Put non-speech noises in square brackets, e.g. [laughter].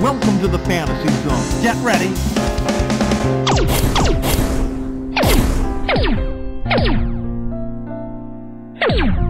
Welcome to the Fantasy Zone. Get ready. [laughs]